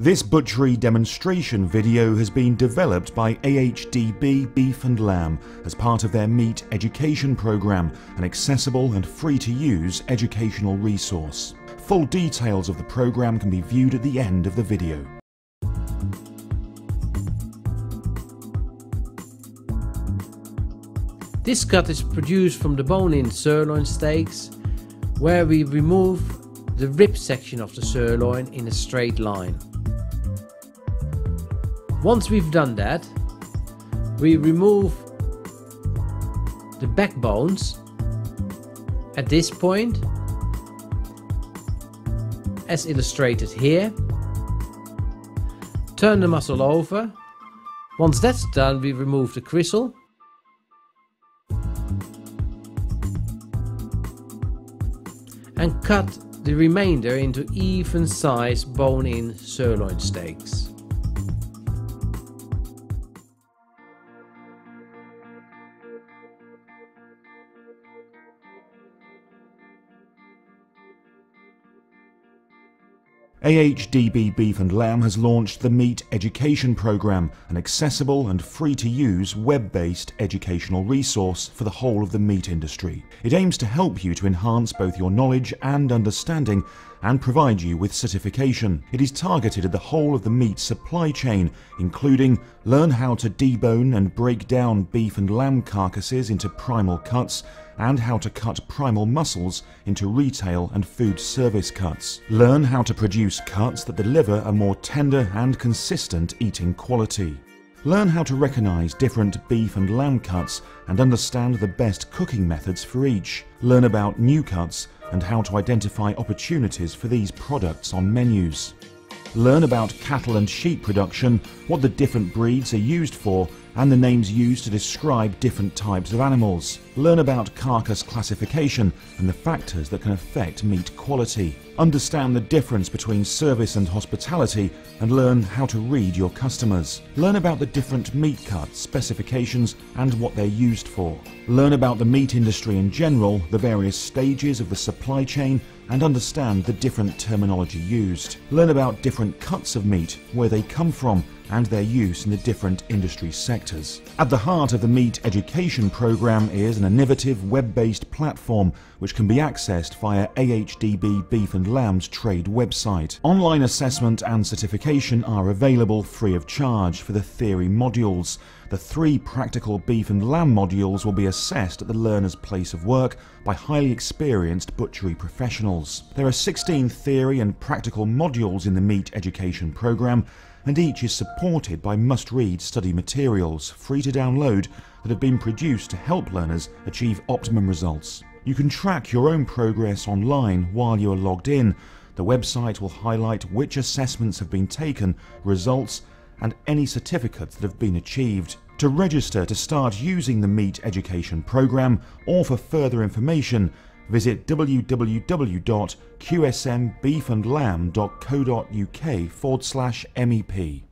This butchery demonstration video has been developed by AHDB Beef and Lamb as part of their meat education program, an accessible and free to use educational resource. Full details of the program can be viewed at the end of the video. This cut is produced from the bone-in sirloin steaks where we remove the rib section of the sirloin in a straight line. Once we've done that, we remove the backbones at this point, as illustrated here. Turn the muscle over. Once that's done, we remove the gristle. And cut the remainder into even size bone-in sirloin steaks. AHDB Beef and Lamb has launched the Meat Education Programme, an accessible and free to use web based educational resource for the whole of the meat industry. It aims to help you to enhance both your knowledge and understanding and provide you with certification. It is targeted at the whole of the meat supply chain, including learn how to debone and break down beef and lamb carcasses into primal cuts and how to cut primal muscles into retail and food service cuts. Learn how to produce cuts that deliver a more tender and consistent eating quality. Learn how to recognize different beef and lamb cuts and understand the best cooking methods for each. Learn about new cuts and how to identify opportunities for these products on menus. Learn about cattle and sheep production, what the different breeds are used for, and the names used to describe different types of animals. Learn about carcass classification and the factors that can affect meat quality. Understand the difference between service and hospitality and learn how to read your customers. Learn about the different meat cuts, specifications and what they're used for. Learn about the meat industry in general, the various stages of the supply chain and understand the different terminology used. Learn about different cuts of meat, where they come from, and their use in the different industry sectors. At the heart of the Meat Education Programme is an innovative web-based platform which can be accessed via AHDB Beef and Lamb's trade website. Online assessment and certification are available free of charge for the theory modules. The three practical beef and lamb modules will be assessed at the learner's place of work by highly experienced butchery professionals. There are 16 theory and practical modules in the meat education programme and each is supported by must-read study materials free to download that have been produced to help learners achieve optimum results. You can track your own progress online while you are logged in. The website will highlight which assessments have been taken, results, and any certificates that have been achieved. To register to start using the Meat education program or for further information, visit www.qsmbeefandlamb.co.uk forward slash MEP.